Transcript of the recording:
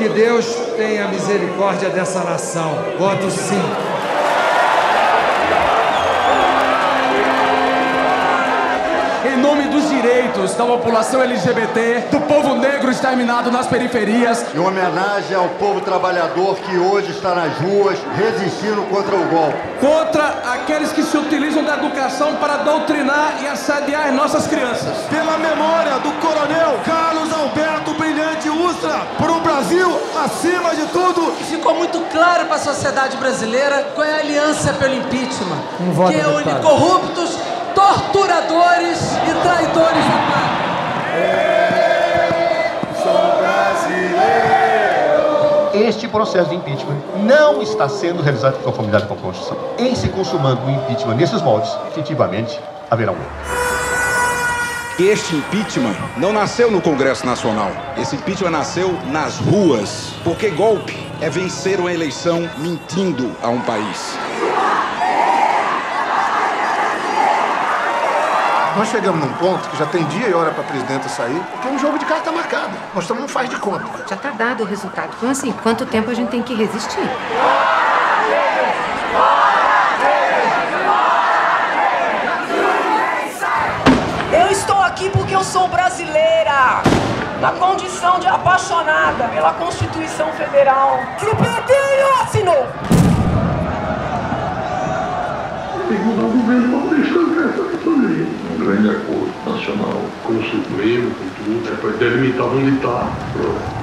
Que Deus tenha misericórdia dessa nação. Voto sim. Em nome dos direitos da população LGBT, do povo negro exterminado nas periferias. Em homenagem ao povo trabalhador que hoje está nas ruas resistindo contra o golpe. Contra aqueles que se utilizam da educação para doutrinar e assediar as nossas crianças. Pela memória do coronel acima de tudo. Ficou muito claro para a sociedade brasileira qual é a aliança pelo impeachment. Um voto, que é une deputado. corruptos, torturadores e traidores da pátria. Este processo de impeachment não está sendo realizado em conformidade com a Constituição. Em se consumando o impeachment nesses moldes, efetivamente haverá um erro. Este impeachment não nasceu no Congresso Nacional. Esse impeachment nasceu nas ruas. Porque golpe é vencer uma eleição mentindo a um país. Nós chegamos num ponto que já tem dia e hora para a presidenta sair, porque um jogo de carta marcado. Nós estamos num faz de conta. Já tá dado o resultado. Então, assim, quanto tempo a gente tem que resistir? Eu estou aqui porque eu sou brasileira, na condição de apaixonada pela Constituição Federal. Que o Pedrinho assinou. Mudar o governo autonomia. Um grande acordo nacional com o Supremo, com tudo, é para delimitar onde está.